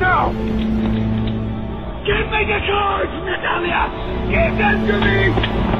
Now, Give me the cards, Natalia! Give them to me!